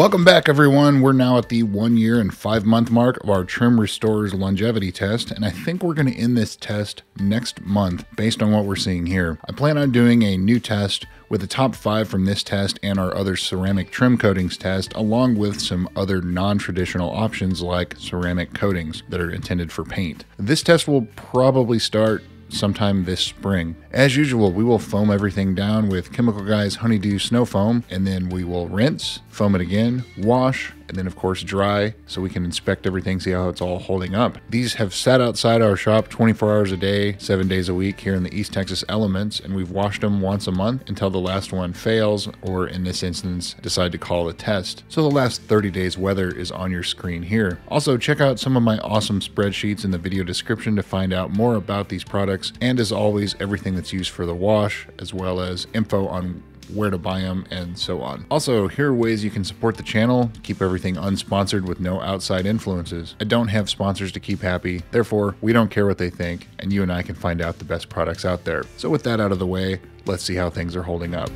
Welcome back, everyone. We're now at the one year and five month mark of our Trim Restorers longevity test, and I think we're going to end this test next month based on what we're seeing here. I plan on doing a new test with the top five from this test and our other ceramic trim coatings test, along with some other non traditional options like ceramic coatings that are intended for paint. This test will probably start sometime this spring. As usual, we will foam everything down with Chemical Guys Honeydew Snow Foam, and then we will rinse, foam it again, wash, and then of course dry so we can inspect everything, see how it's all holding up. These have sat outside our shop 24 hours a day, seven days a week here in the East Texas Elements, and we've washed them once a month until the last one fails, or in this instance, decide to call a test. So the last 30 days weather is on your screen here. Also, check out some of my awesome spreadsheets in the video description to find out more about these products, and as always, everything that's used for the wash, as well as info on where to buy them, and so on. Also, here are ways you can support the channel, keep everything unsponsored with no outside influences. I don't have sponsors to keep happy, therefore, we don't care what they think, and you and I can find out the best products out there. So, with that out of the way, let's see how things are holding up.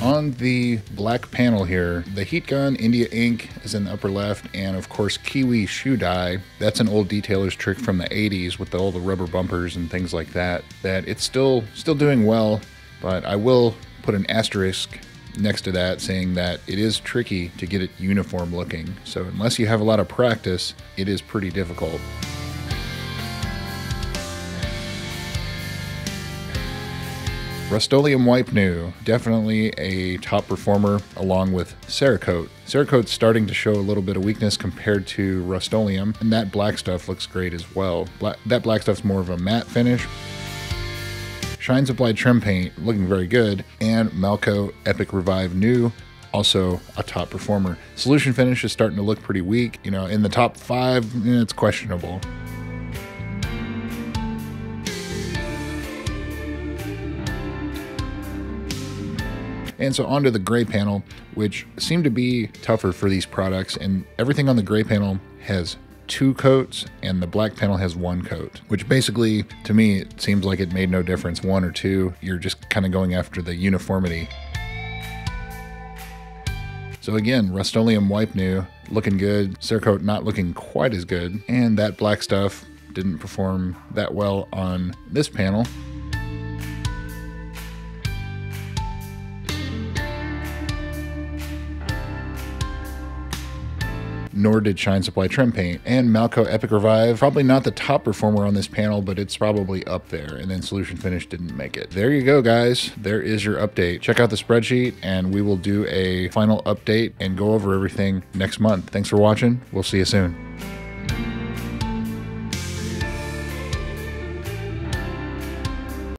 On the black panel here, the Heat Gun India ink is in the upper left, and of course Kiwi shoe dye. That's an old detailer's trick from the 80s with all the rubber bumpers and things like that. That it's still still doing well, but I will put an asterisk next to that saying that it is tricky to get it uniform looking. So unless you have a lot of practice, it is pretty difficult. Rust-Oleum Wipe New, definitely a top performer along with Cerakote. Cerakote's starting to show a little bit of weakness compared to Rust-Oleum, and that black stuff looks great as well. That black stuff's more of a matte finish. Shine Supply Trim Paint, looking very good, and Malco Epic Revive Nu, also a top performer. Solution Finish is starting to look pretty weak. You know, in the top five, eh, it's questionable. And so onto the gray panel, which seemed to be tougher for these products. And everything on the gray panel has two coats and the black panel has one coat, which basically to me it seems like it made no difference, one or two. You're just kind of going after the uniformity. So again, Rust-Oleum Wipe New, looking good. Cerakote not looking quite as good. And that black stuff didn't perform that well on this panel. Nor did Shine Supply Trim Paint. And Malco Epic Revive, probably not the top performer on this panel, but it's probably up there. And then Solution Finish didn't make it. There you go, guys. There is your update. Check out the spreadsheet and we will do a final update and go over everything next month. Thanks for watching. We'll see you soon.